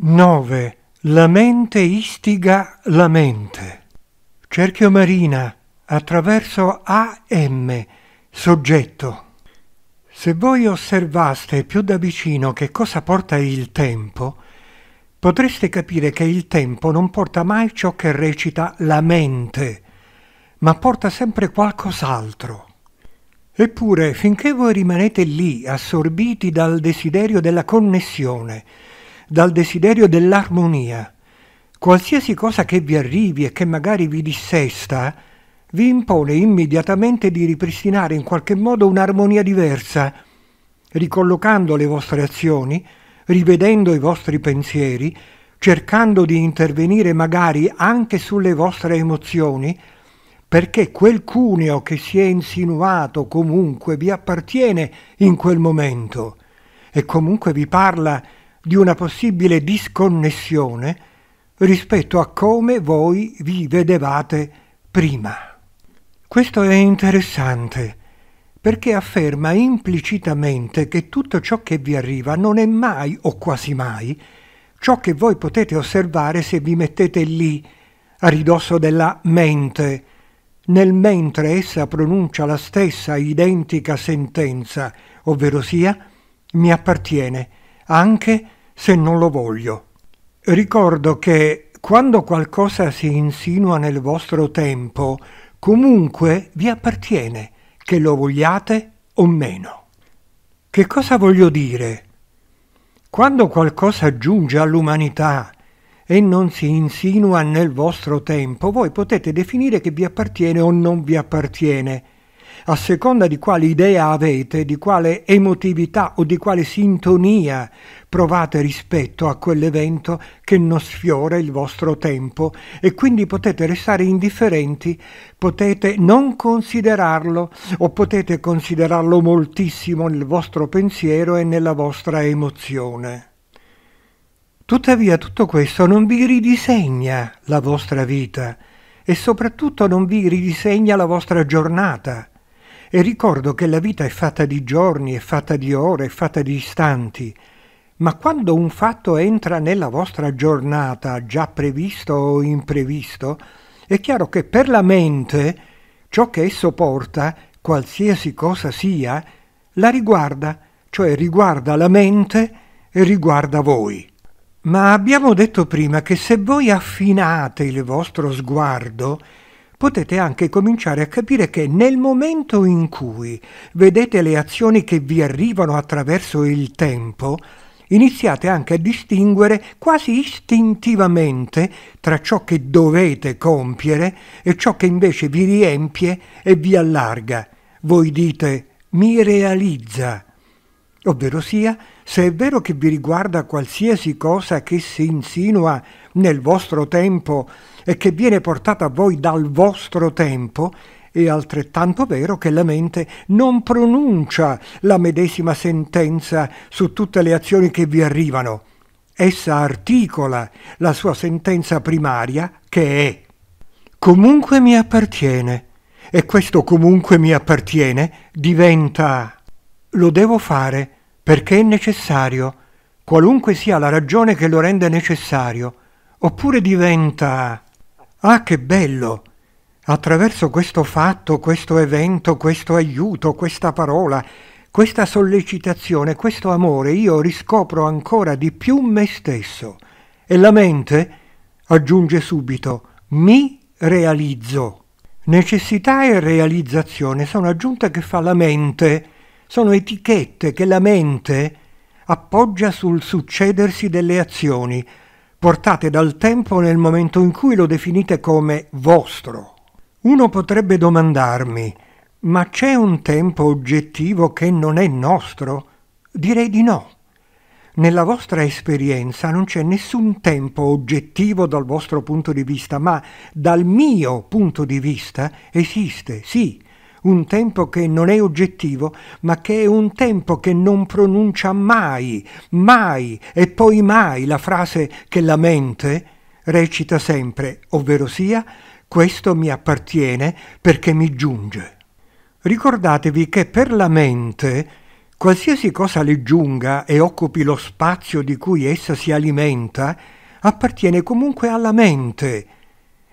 9. La mente istiga la mente. Cerchio Marina attraverso AM, soggetto. Se voi osservaste più da vicino che cosa porta il tempo, potreste capire che il tempo non porta mai ciò che recita la mente, ma porta sempre qualcos'altro. Eppure, finché voi rimanete lì, assorbiti dal desiderio della connessione, dal desiderio dell'armonia. Qualsiasi cosa che vi arrivi e che magari vi dissesta, vi impone immediatamente di ripristinare in qualche modo un'armonia diversa, ricollocando le vostre azioni, rivedendo i vostri pensieri, cercando di intervenire magari anche sulle vostre emozioni, perché quel cuneo che si è insinuato comunque vi appartiene in quel momento e comunque vi parla di una possibile disconnessione rispetto a come voi vi vedevate prima. Questo è interessante perché afferma implicitamente che tutto ciò che vi arriva non è mai o quasi mai ciò che voi potete osservare se vi mettete lì a ridosso della mente, nel mentre essa pronuncia la stessa identica sentenza, ovvero sia mi appartiene, anche se non lo voglio. Ricordo che quando qualcosa si insinua nel vostro tempo, comunque vi appartiene, che lo vogliate o meno. Che cosa voglio dire? Quando qualcosa giunge all'umanità e non si insinua nel vostro tempo, voi potete definire che vi appartiene o non vi appartiene a seconda di quale idea avete, di quale emotività o di quale sintonia provate rispetto a quell'evento che non sfiora il vostro tempo e quindi potete restare indifferenti, potete non considerarlo o potete considerarlo moltissimo nel vostro pensiero e nella vostra emozione. Tuttavia tutto questo non vi ridisegna la vostra vita e soprattutto non vi ridisegna la vostra giornata e ricordo che la vita è fatta di giorni, è fatta di ore, è fatta di istanti. Ma quando un fatto entra nella vostra giornata, già previsto o imprevisto, è chiaro che per la mente ciò che esso porta, qualsiasi cosa sia, la riguarda, cioè riguarda la mente e riguarda voi. Ma abbiamo detto prima che se voi affinate il vostro sguardo, potete anche cominciare a capire che nel momento in cui vedete le azioni che vi arrivano attraverso il tempo, iniziate anche a distinguere quasi istintivamente tra ciò che dovete compiere e ciò che invece vi riempie e vi allarga. Voi dite mi realizza, ovvero sia se è vero che vi riguarda qualsiasi cosa che si insinua nel vostro tempo e che viene portata a voi dal vostro tempo, è altrettanto vero che la mente non pronuncia la medesima sentenza su tutte le azioni che vi arrivano. Essa articola la sua sentenza primaria che è comunque mi appartiene e questo comunque mi appartiene diventa lo devo fare perché è necessario, qualunque sia la ragione che lo rende necessario, oppure diventa Ah, che bello! Attraverso questo fatto, questo evento, questo aiuto, questa parola, questa sollecitazione, questo amore, io riscopro ancora di più me stesso. E la mente aggiunge subito mi realizzo. Necessità e realizzazione sono aggiunte che fa la mente, sono etichette che la mente appoggia sul succedersi delle azioni, portate dal tempo nel momento in cui lo definite come vostro. Uno potrebbe domandarmi, ma c'è un tempo oggettivo che non è nostro? Direi di no. Nella vostra esperienza non c'è nessun tempo oggettivo dal vostro punto di vista, ma dal mio punto di vista esiste, sì, un tempo che non è oggettivo, ma che è un tempo che non pronuncia mai, mai e poi mai la frase che la mente recita sempre, ovvero sia questo mi appartiene perché mi giunge. Ricordatevi che per la mente Qualsiasi cosa le giunga e occupi lo spazio di cui essa si alimenta, appartiene comunque alla mente.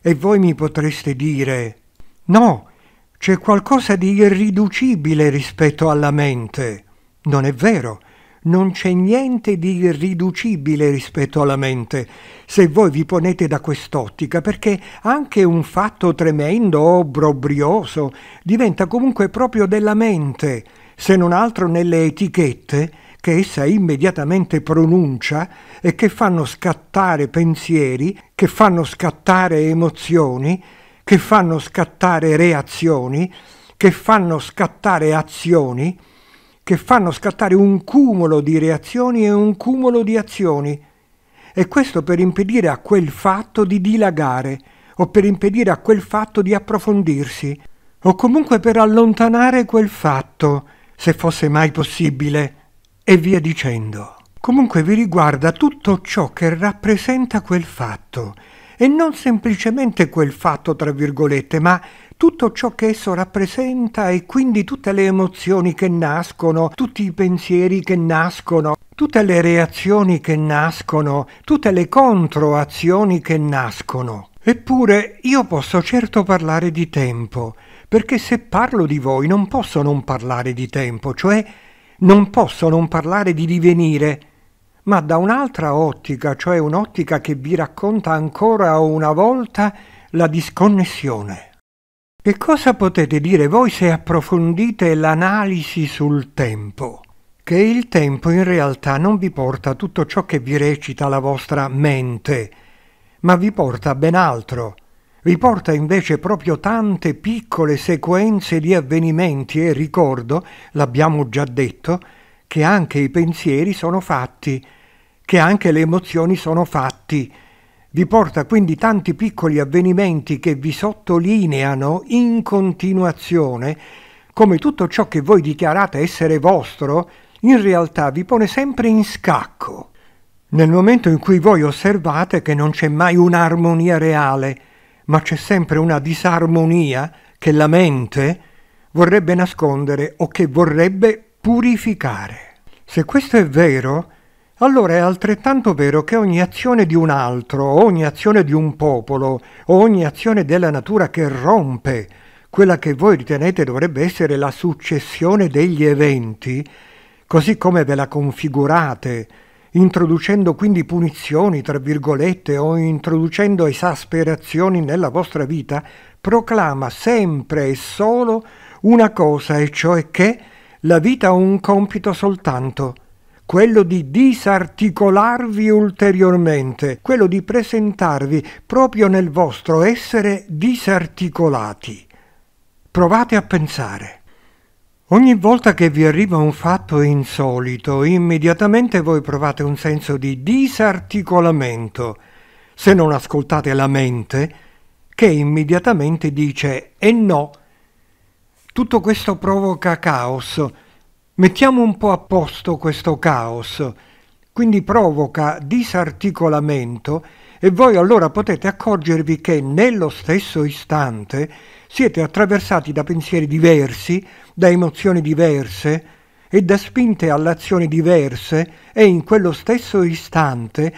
E voi mi potreste dire, no, c'è qualcosa di irriducibile rispetto alla mente. Non è vero, non c'è niente di irriducibile rispetto alla mente, se voi vi ponete da quest'ottica, perché anche un fatto tremendo, obbrobrioso, diventa comunque proprio della mente, se non altro nelle etichette che essa immediatamente pronuncia e che fanno scattare pensieri, che fanno scattare emozioni, che fanno scattare reazioni, che fanno scattare azioni, che fanno scattare un cumulo di reazioni e un cumulo di azioni. E questo per impedire a quel fatto di dilagare, o per impedire a quel fatto di approfondirsi, o comunque per allontanare quel fatto, se fosse mai possibile e via dicendo. Comunque vi riguarda tutto ciò che rappresenta quel fatto, e non semplicemente quel fatto, tra virgolette, ma tutto ciò che esso rappresenta e quindi tutte le emozioni che nascono, tutti i pensieri che nascono, tutte le reazioni che nascono, tutte le controazioni che nascono. Eppure io posso certo parlare di tempo, perché se parlo di voi non posso non parlare di tempo, cioè non posso non parlare di divenire, ma da un'altra ottica, cioè un'ottica che vi racconta ancora una volta la disconnessione. Che cosa potete dire voi se approfondite l'analisi sul tempo? Che il tempo in realtà non vi porta tutto ciò che vi recita la vostra mente, ma vi porta ben altro, vi porta invece proprio tante piccole sequenze di avvenimenti e ricordo, l'abbiamo già detto, che anche i pensieri sono fatti, che anche le emozioni sono fatti. Vi porta quindi tanti piccoli avvenimenti che vi sottolineano in continuazione come tutto ciò che voi dichiarate essere vostro in realtà vi pone sempre in scacco. Nel momento in cui voi osservate che non c'è mai un'armonia reale, ma c'è sempre una disarmonia che la mente vorrebbe nascondere o che vorrebbe purificare. Se questo è vero, allora è altrettanto vero che ogni azione di un altro, ogni azione di un popolo, ogni azione della natura che rompe quella che voi ritenete dovrebbe essere la successione degli eventi, così come ve la configurate, introducendo quindi punizioni, tra virgolette, o introducendo esasperazioni nella vostra vita, proclama sempre e solo una cosa, e cioè che la vita ha un compito soltanto, quello di disarticolarvi ulteriormente, quello di presentarvi proprio nel vostro essere disarticolati. Provate a pensare. Ogni volta che vi arriva un fatto insolito, immediatamente voi provate un senso di disarticolamento, se non ascoltate la mente, che immediatamente dice e no. Tutto questo provoca caos. Mettiamo un po' a posto questo caos. Quindi provoca disarticolamento e voi allora potete accorgervi che nello stesso istante siete attraversati da pensieri diversi, da emozioni diverse e da spinte all'azione diverse e in quello stesso istante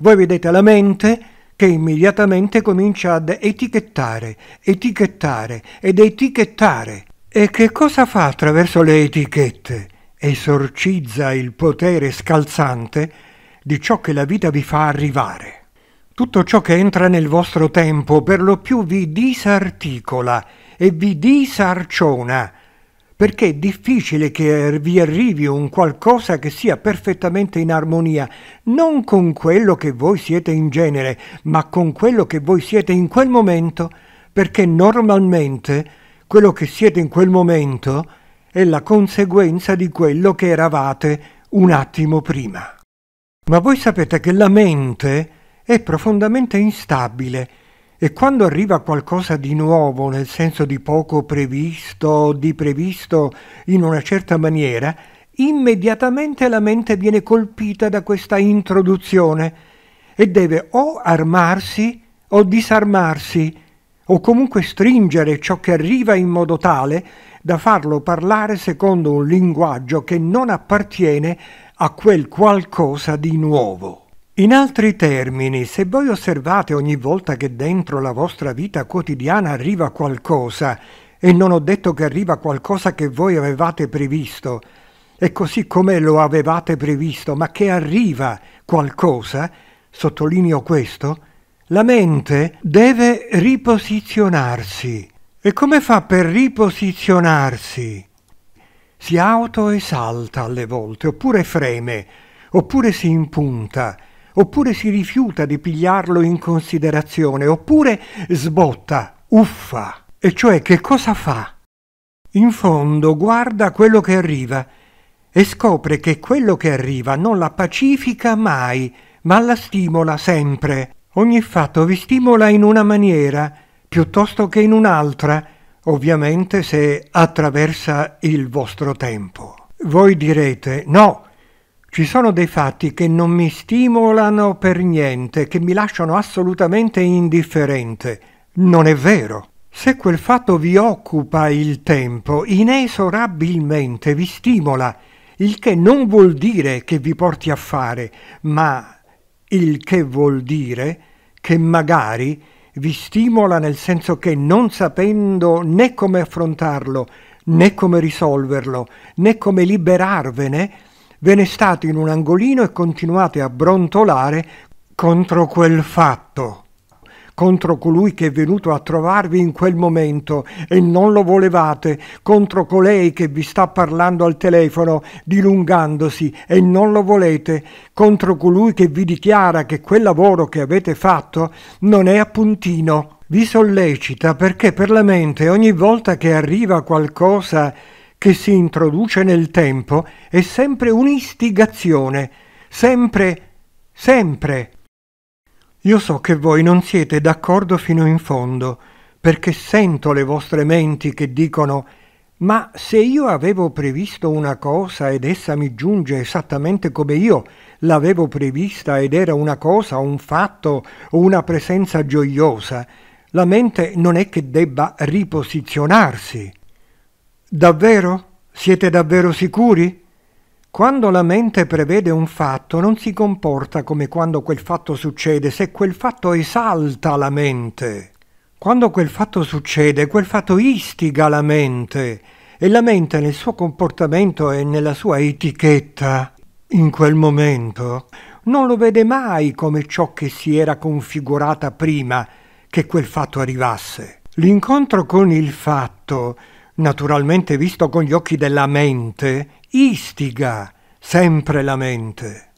voi vedete la mente che immediatamente comincia ad etichettare, etichettare ed etichettare. E che cosa fa attraverso le etichette? Esorcizza il potere scalzante di ciò che la vita vi fa arrivare. Tutto ciò che entra nel vostro tempo per lo più vi disarticola e vi disarciona, perché è difficile che vi arrivi un qualcosa che sia perfettamente in armonia, non con quello che voi siete in genere, ma con quello che voi siete in quel momento, perché normalmente quello che siete in quel momento è la conseguenza di quello che eravate un attimo prima. Ma voi sapete che la mente è profondamente instabile e quando arriva qualcosa di nuovo, nel senso di poco previsto, di previsto in una certa maniera, immediatamente la mente viene colpita da questa introduzione e deve o armarsi o disarmarsi, o comunque stringere ciò che arriva in modo tale da farlo parlare secondo un linguaggio che non appartiene a quel qualcosa di nuovo. In altri termini, se voi osservate ogni volta che dentro la vostra vita quotidiana arriva qualcosa, e non ho detto che arriva qualcosa che voi avevate previsto, e così come lo avevate previsto, ma che arriva qualcosa, sottolineo questo, la mente deve riposizionarsi. E come fa per riposizionarsi? Si autoesalta alle volte, oppure freme, oppure si impunta, oppure si rifiuta di pigliarlo in considerazione, oppure sbotta, uffa. E cioè che cosa fa? In fondo guarda quello che arriva e scopre che quello che arriva non la pacifica mai, ma la stimola sempre. Ogni fatto vi stimola in una maniera piuttosto che in un'altra, ovviamente se attraversa il vostro tempo. Voi direte no, ci sono dei fatti che non mi stimolano per niente, che mi lasciano assolutamente indifferente. Non è vero. Se quel fatto vi occupa il tempo, inesorabilmente vi stimola, il che non vuol dire che vi porti a fare, ma il che vuol dire che magari vi stimola nel senso che non sapendo né come affrontarlo, né come risolverlo, né come liberarvene, ve ne state in un angolino e continuate a brontolare contro quel fatto contro colui che è venuto a trovarvi in quel momento e non lo volevate, contro colei che vi sta parlando al telefono dilungandosi e non lo volete, contro colui che vi dichiara che quel lavoro che avete fatto non è appuntino. Vi sollecita perché per la mente ogni volta che arriva qualcosa che si introduce nel tempo è sempre un'istigazione, sempre, sempre io so che voi non siete d'accordo fino in fondo, perché sento le vostre menti che dicono ma se io avevo previsto una cosa ed essa mi giunge esattamente come io l'avevo prevista ed era una cosa, un fatto o una presenza gioiosa, la mente non è che debba riposizionarsi. Davvero? Siete davvero sicuri? Quando la mente prevede un fatto non si comporta come quando quel fatto succede, se quel fatto esalta la mente. Quando quel fatto succede, quel fatto istiga la mente e la mente nel suo comportamento e nella sua etichetta, in quel momento, non lo vede mai come ciò che si era configurata prima che quel fatto arrivasse. L'incontro con il fatto, naturalmente visto con gli occhi della mente, istiga sempre la mente.